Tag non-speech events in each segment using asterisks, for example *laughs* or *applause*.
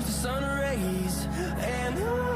the sun rays and I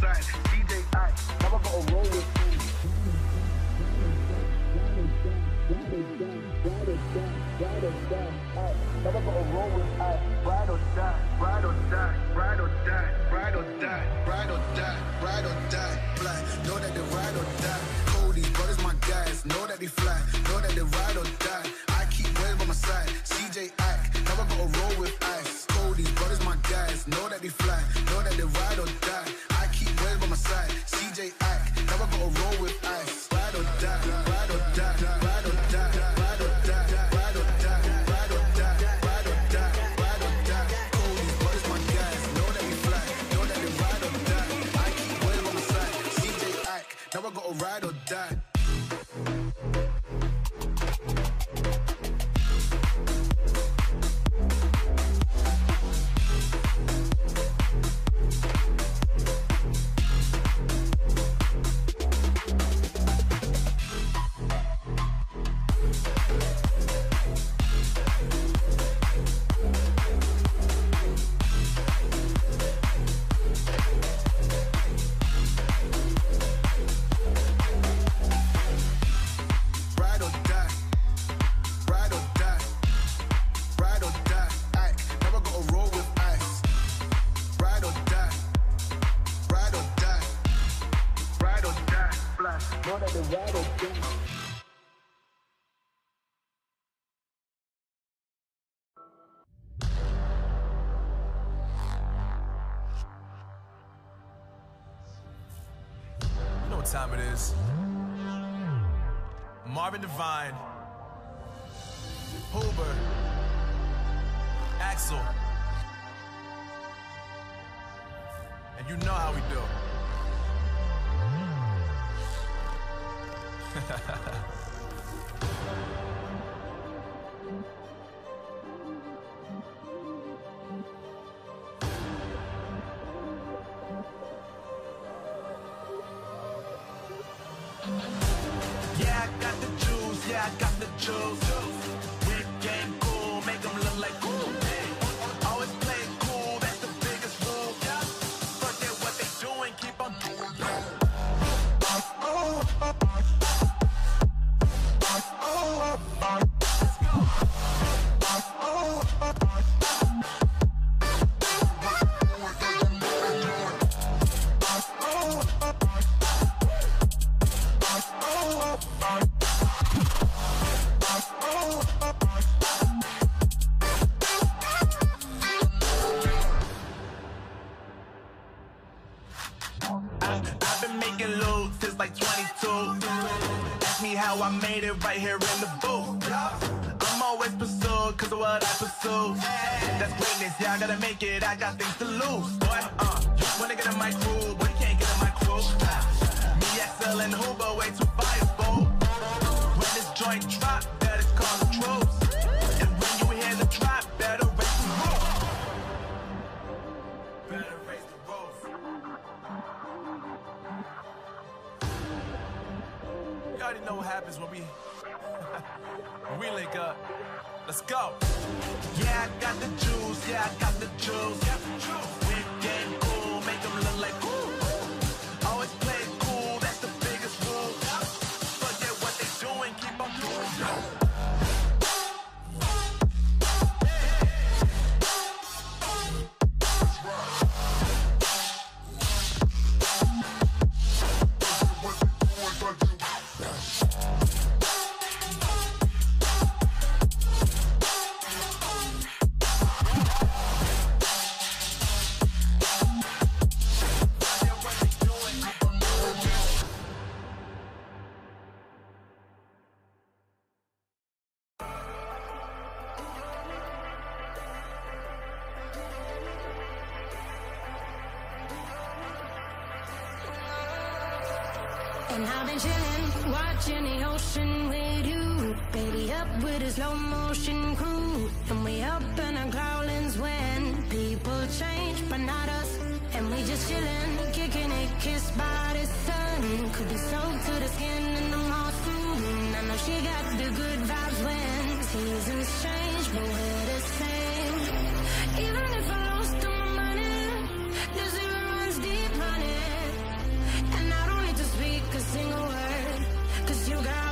With ice. Now I gotta roll with ice. Ride or die, ride or die, ride or die, ride or die, ride or die, ride or die. Know that they time it is. Marvin Devine, Hoover, Axel. And you know how we do. *laughs* I got the juice. I, I've been making loot since like 22. Ask me how I made it right here in the booth. I'm always pursued cause of what I pursue. That's greatness, yeah, I gotta make it, I got things to lose. Boy, uh, wanna get in my crew, but you can't get in my crew. Me, XL, and Hoover, way too fireball. When this joint drop, happens when we *laughs* we link up. Let's go. Yeah, I got the juice. Yeah, I got the juice. Got the juice. We game cool, make them look like cool. Always play cool, that's the biggest rule. Forget what they doing, keep on doing. Watching the ocean with you. Baby, up with a slow motion crew. And we up in our growlings when people change, but not us. And we just chilling, kicking it, kissed by the sun. Could be soaked to the skin in the mall soon. I know she got the good vibes when seasons change, but we're the same. Even if I lost money, the zero runs deep. And I don't need to speak a single word, you got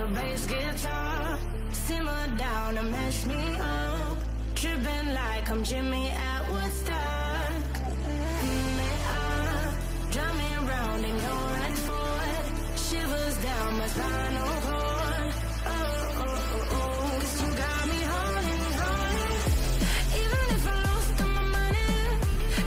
a bass guitar. Simmer down and mess me up. Tripping like I'm Jimi at Woodstock. Drumming round in your red Ford. Shivers down my spinal cord.